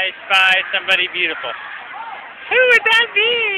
I spy somebody beautiful. Who would that be?